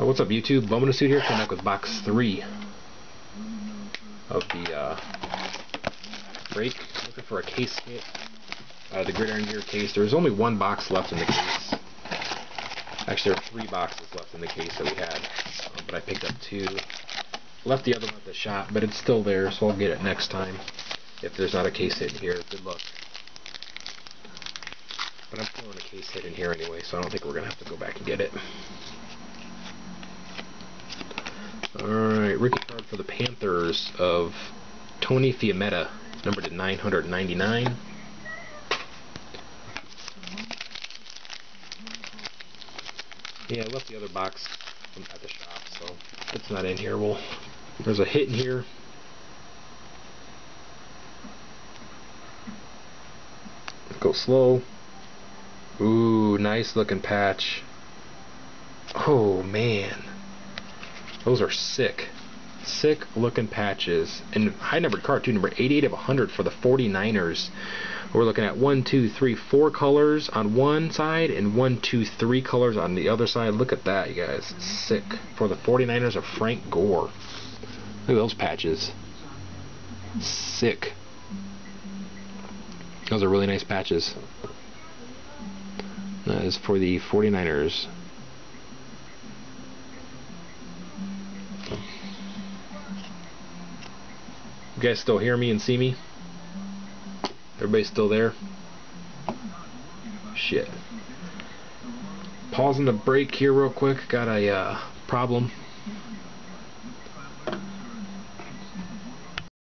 Oh, what's up, YouTube? Bowman Suit here, coming back with box three of the uh, break. Looking for a case hit. Uh, the Gridiron Gear case. There's only one box left in the case. Actually, there are three boxes left in the case that we had, uh, but I picked up two. Left the other one at the shop, but it's still there, so I'll get it next time. If there's not a case hit in here, good luck. But I'm throwing a case hit in here anyway, so I don't think we're going to have to go back and get it. Rookie card for the Panthers of Tony Fiammetta, numbered to 999. Yeah, I left the other box at the shop, so it's not in here. Well, there's a hit in here. Go slow. Ooh, nice looking patch. Oh man. Those are sick. Sick looking patches. And high numbered card too, number 88 of 100 for the 49ers. We're looking at one, two, three, four colors on one side and one, two, three colors on the other side. Look at that, you guys. Sick. For the 49ers of Frank Gore. Look at those patches. Sick. Those are really nice patches. That is for the 49ers. You guys still hear me and see me? Everybody still there? Shit. Pausing the break here real quick. Got a uh, problem.